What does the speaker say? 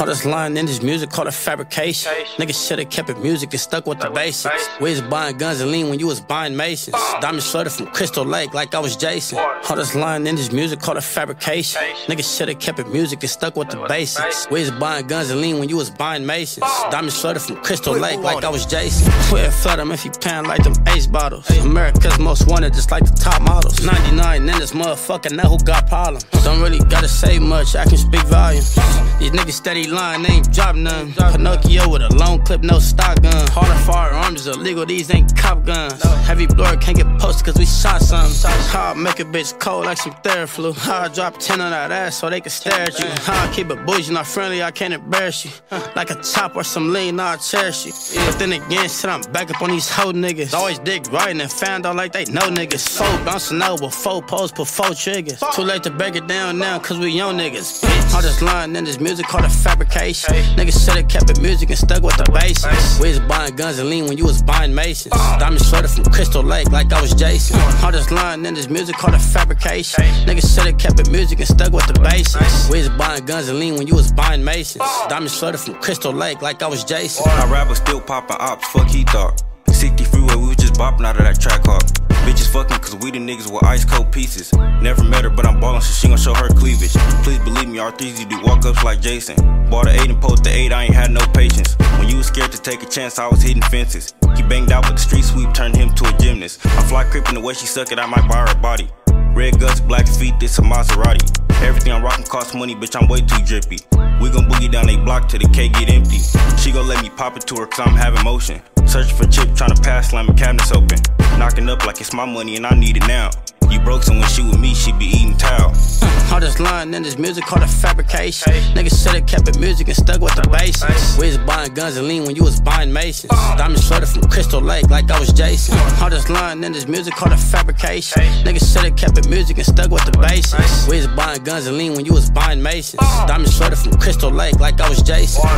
All this line in this music called a fabrication. Niggas should've kept it music and stuck with the basics. We was buying guns and lean when you was buying Masons. Diamonds flooded from Crystal Lake like I was Jason. All this line in this music called a fabrication. Niggas should've kept it music and stuck with the basics. We was buying guns and lean when you was buying Masons. Diamonds flooded from Crystal Lake like I was Jason. We'll flood them if you pan like them ace bottles. America's most wanted, just like the top models. 99 in this motherfucker, now who got problems? Don't really gotta say much, I can speak volumes. These niggas steady lying, they ain't drop none. Pinocchio with a long clip, no stock gun. Harder firearms is illegal, these ain't cop guns. Heavy blood can't get posted cause we shot some. How I make a bitch cold like some Theraflu. How I drop 10 on that ass so they can stare at you. How I keep it bougie, not friendly, I can't embarrass you. Like a chop or some lean, nah, I cherish you. But then again, shit, I'm back up on these hoe niggas. Always dig riding and found out like they know niggas. Four bouncing with four posts, put four triggers. Too late to break it down now, cause we young niggas. All this line in this music called a fabrication. Niggas should've kept it music and stuck with the basics. We was buying guns and lean when you was buying Masons. Diamonds flooded from Crystal Lake like I was Jason. All this line in this music called a fabrication. Niggas should've kept it music and stuck with the basics. We was buying guns and lean when you was buying Masons. Diamonds flooded from Crystal Lake like I was Jason. My rapper still popping ops, fuck he thought. 60 freeway, we was just bopping out of that Trackhawk. Bitches fucking cause we the niggas with ice cold pieces. Never met her, but I'm ballin', so she gon' show her cleavage. Please believe me, R3Z do walk ups like Jason. Bought a 8 and post the 8, I ain't had no patience. When you was scared to take a chance, I was hitting fences. Banged out, but the street sweep turned him to a gymnast. I fly creeping the way she suck it, I might buy her body. Red guts, black feet, this a Maserati. Everything I'm rockin' costs money, bitch, I'm way too drippy. We gon' boogie down they block till the K get empty. She gon' let me pop it to her cause I'm having motion. Searching for chip, tryna pass, slamming cabinets open. Knocking up like it's my money and I need it now. You broke, so when she with me, she be eating towel. Line in this music called a fabrication. Niggas should've kept it music and stuck with the basics. We was buying guns and lean when you was buying Masons. Diamonds flooded from Crystal Lake like I was Jason. This line in this music called a fabrication. Niggas should've kept it music and stuck with the basics. We was buying guns and lean when you was buying Masons. Diamonds flooded from Crystal Lake like I was Jason.